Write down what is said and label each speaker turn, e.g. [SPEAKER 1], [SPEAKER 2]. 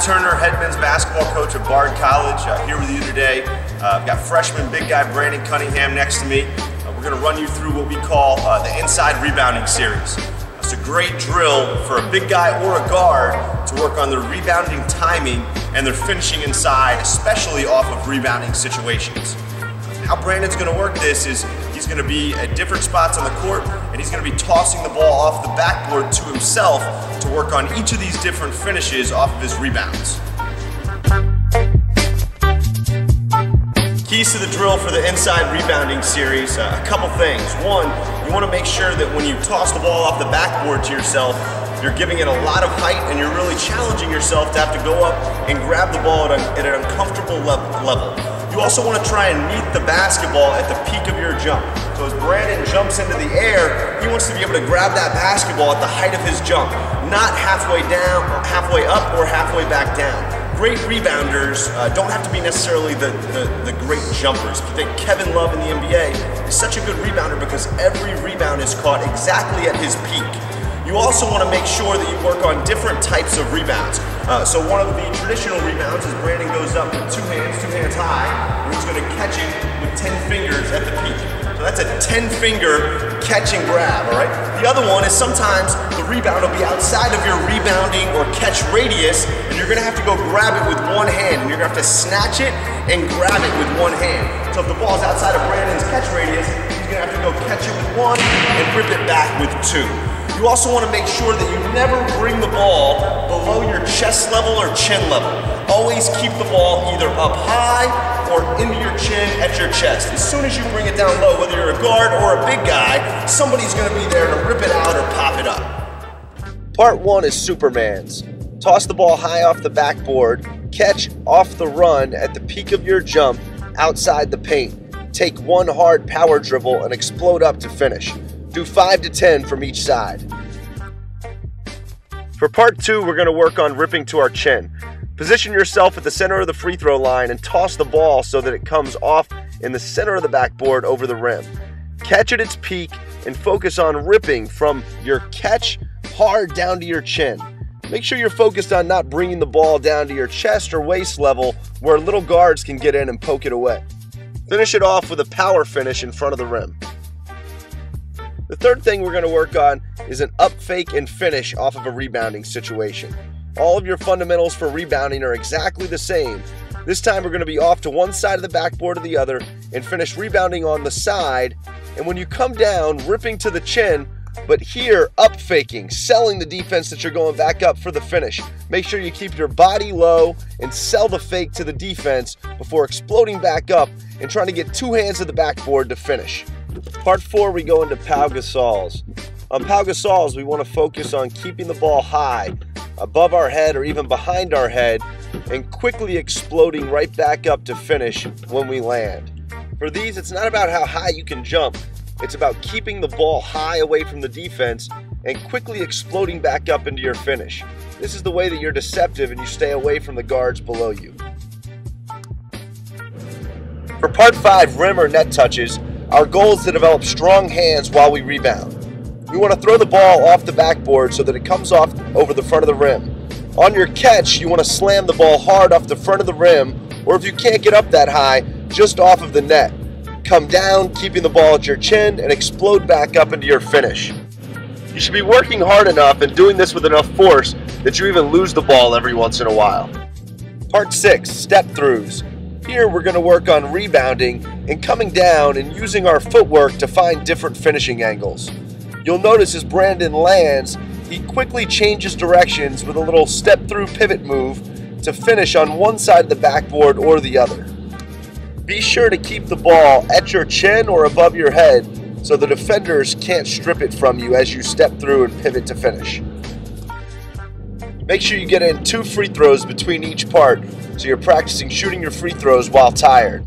[SPEAKER 1] Turner, head men's basketball coach at Bard College, uh, here with you today. Uh, I've got freshman big guy Brandon Cunningham next to me. Uh, we're going to run you through what we call uh, the inside rebounding series. It's a great drill for a big guy or a guard to work on their rebounding timing and their finishing inside, especially off of rebounding situations. How Brandon's going to work this is he's going to be at different spots on the court and he's going to be tossing the ball off the backboard to himself to work on each of these different finishes off of his rebounds. Keys to the drill for the inside rebounding series, uh, a couple things. One, you want to make sure that when you toss the ball off the backboard to yourself, you're giving it a lot of height and you're really challenging yourself to have to go up and grab the ball at, a, at an uncomfortable level. You also want to try and meet the basketball at the peak of your jump. So as Brandon jumps into the air, he wants to be able to grab that basketball at the height of his jump, not halfway down, halfway up, or halfway back down great rebounders uh, don't have to be necessarily the, the, the, great jumpers. I think Kevin Love in the NBA is such a good rebounder because every rebound is caught exactly at his peak. You also want to make sure that you work on different types of rebounds. Uh, so one of the traditional rebounds is Brandon goes up with two hands, two hands high, and he's going to catch it with 10 fingers at the peak. So that's a 10 finger catch and grab, all right? The other one is sometimes the rebound will be outside of your rebounding or catch radius, and you're gonna have to go grab it with one hand, and you're gonna have to snatch it and grab it with one hand. So if the ball's outside of Brandon's catch radius, he's gonna have to go catch it with one and rip it back with two. You also wanna make sure that you never bring the ball below your chest level or chin level. Always keep the ball either up high or into your chin at your chest. As soon as you bring it down low, whether you're a guard or a big guy, somebody's gonna be there to rip it out or pop it up.
[SPEAKER 2] Part one is Superman's. Toss the ball high off the backboard, catch off the run at the peak of your jump outside the paint. Take one hard power dribble and explode up to finish. Do 5 to 10 from each side. For part two, we're going to work on ripping to our chin. Position yourself at the center of the free throw line and toss the ball so that it comes off in the center of the backboard over the rim. Catch at its peak and focus on ripping from your catch hard down to your chin. Make sure you're focused on not bringing the ball down to your chest or waist level where little guards can get in and poke it away. Finish it off with a power finish in front of the rim. The third thing we're going to work on is an up fake and finish off of a rebounding situation. All of your fundamentals for rebounding are exactly the same. This time we're going to be off to one side of the backboard or the other and finish rebounding on the side. And when you come down, ripping to the chin, but here, up faking, selling the defense that you're going back up for the finish. Make sure you keep your body low and sell the fake to the defense before exploding back up and trying to get two hands to the backboard to finish. Part four, we go into Pau Gasol's. On Pau Gasol's, we want to focus on keeping the ball high, above our head or even behind our head, and quickly exploding right back up to finish when we land. For these, it's not about how high you can jump, it's about keeping the ball high away from the defense and quickly exploding back up into your finish. This is the way that you're deceptive and you stay away from the guards below you. For part 5 rim or net touches, our goal is to develop strong hands while we rebound. We want to throw the ball off the backboard so that it comes off over the front of the rim. On your catch, you want to slam the ball hard off the front of the rim, or if you can't get up that high, just off of the net. Come down, keeping the ball at your chin, and explode back up into your finish. You should be working hard enough and doing this with enough force that you even lose the ball every once in a while. Part 6 Step Throughs. Here we're going to work on rebounding and coming down and using our footwork to find different finishing angles. You'll notice as Brandon lands, he quickly changes directions with a little step through pivot move to finish on one side of the backboard or the other. Be sure to keep the ball at your chin or above your head so the defenders can't strip it from you as you step through and pivot to finish. Make sure you get in two free throws between each part so you're practicing shooting your free throws while tired.